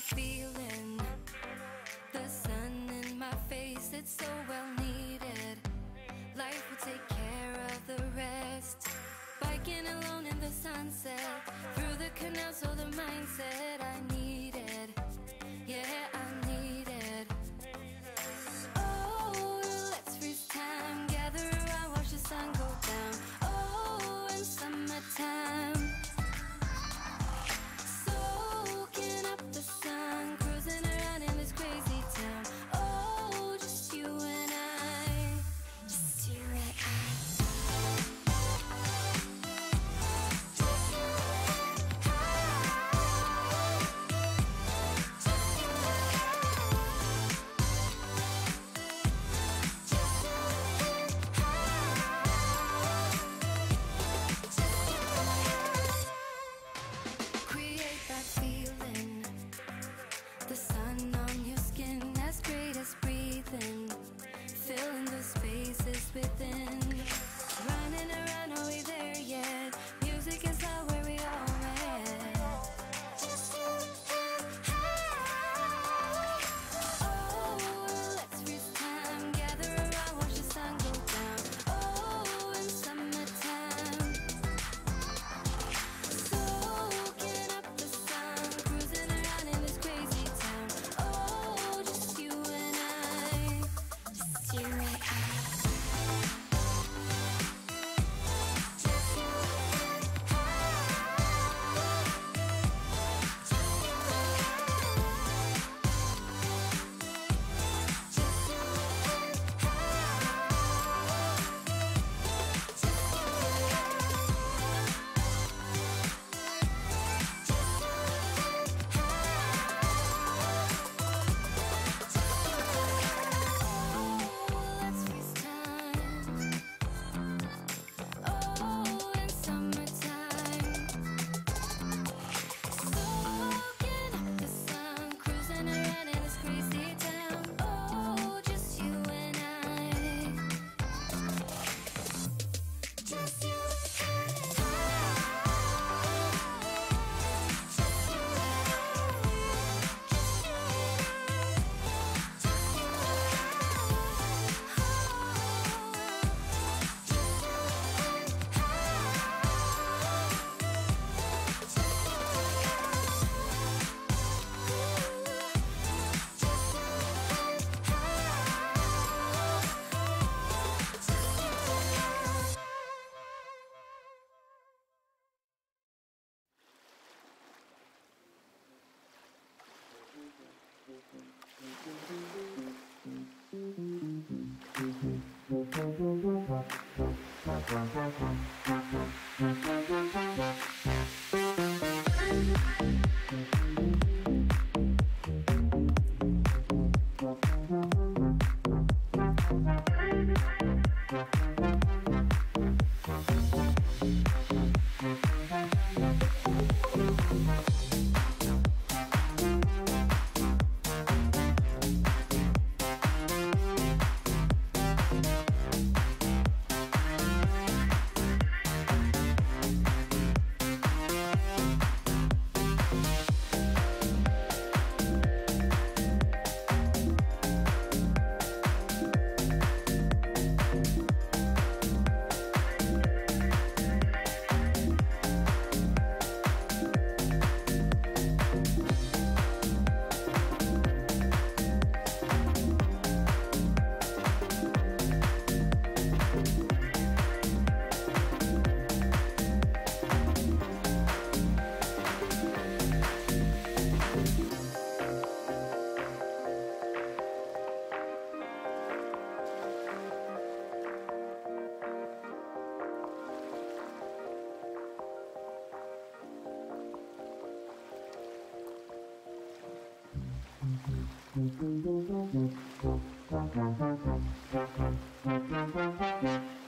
feeling. The sun in my face, it's so well needed. Life will take care of the rest. Biking alone in the sunset, through the canals, so the mindset I need. Thank you. Thank you.